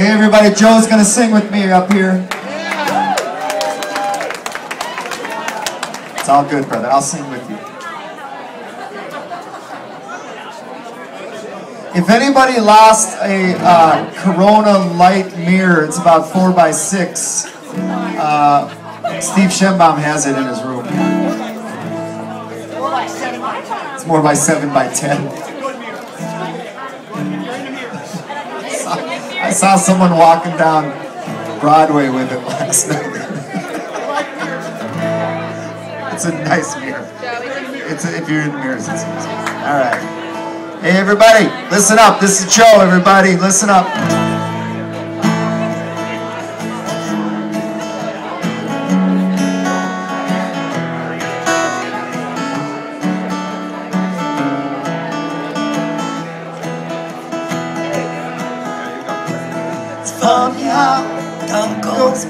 Hey everybody, Joe's gonna sing with me up here. It's all good, brother. I'll sing with you. If anybody lost a uh, Corona light mirror, it's about four by six. Uh, Steve Schembaum has it in his room. It's more by seven by ten. I saw someone walking down Broadway with it last night. it's a nice mirror. It's a, if you're in mirrors, it's easy. All right. Hey everybody, listen up. This is Joe. Everybody, listen up.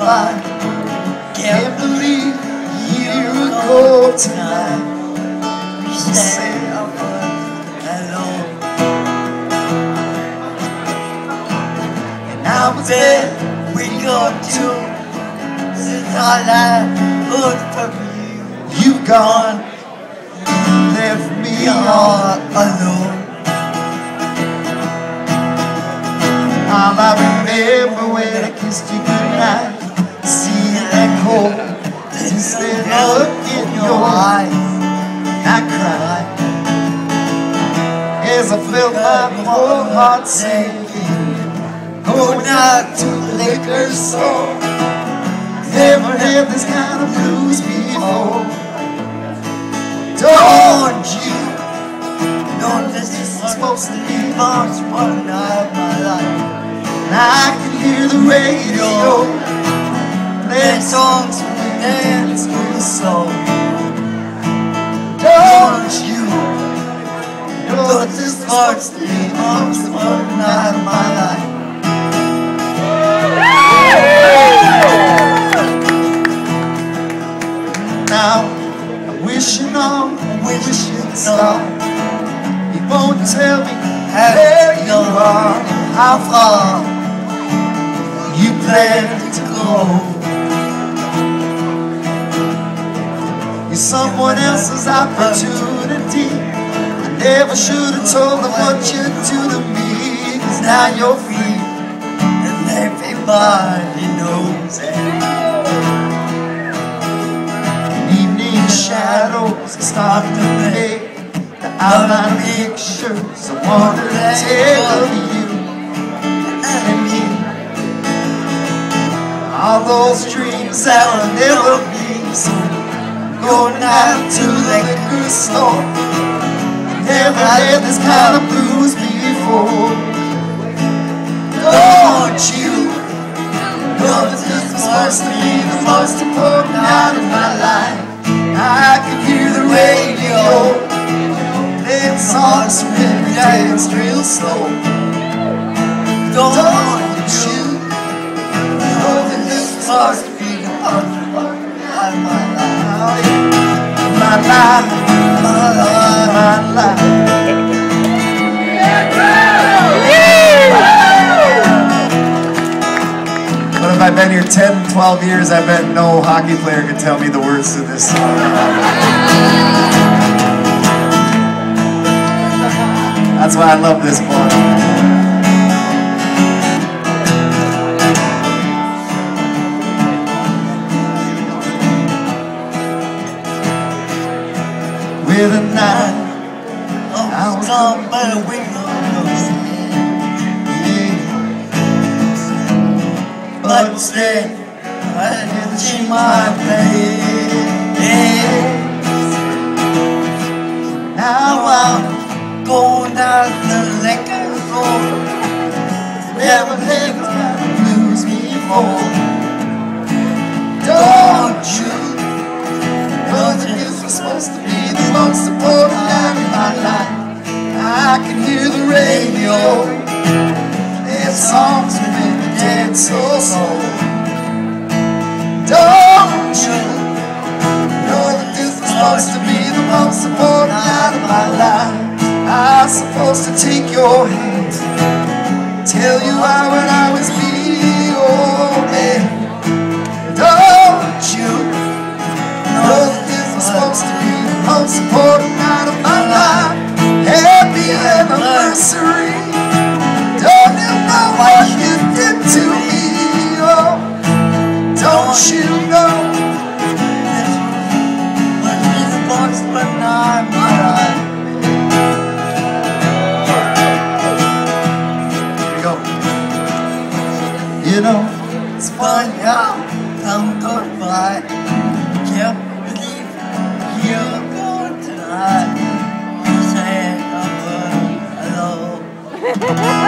By. Can't believe a year ago tonight. You I was alone. And now we're there, we got to. Since our life was from you. You've gone, left me all. alone. All I remember when I kissed you There's a look in your eyes. I cried as I felt my whole heart sinking. Going out to the liquor store. Never had this kind of blues before. Don't you know this is supposed to be March one night of my life? And I can hear the radio Playing songs the dance through the soul. Don't you know this is supposed to be March one night of my life? Now, I'm wishing on, I'm wishing star. You won't tell me Where you are, how far you plan to go? Someone else's opportunity. I never should have told them what you do to me. Cause now you're free. And everybody knows it. Evening shadows start to fade. The outline pictures I to take of you and me. All those dreams that will never be. Going out to the liquor store. Never had this kind of blues before. Don't you know this is supposed to be the most important night of my life? I can hear the radio playing songs from every dance real slow. Don't been here 10, 12 years, I bet no hockey player could tell me the words to this song. That's why I love this one. With a knife, I was gone by the I didn't change my place. Now I'm going down the liquor store. Never had blues before. Don't you this was supposed to be forced to take your hand. Tell you I when I was beat old man Don't you know that this was supposed to be the most important night of my life? Happy anniversary. I'm fly. Can't believe you're tonight. You say hello.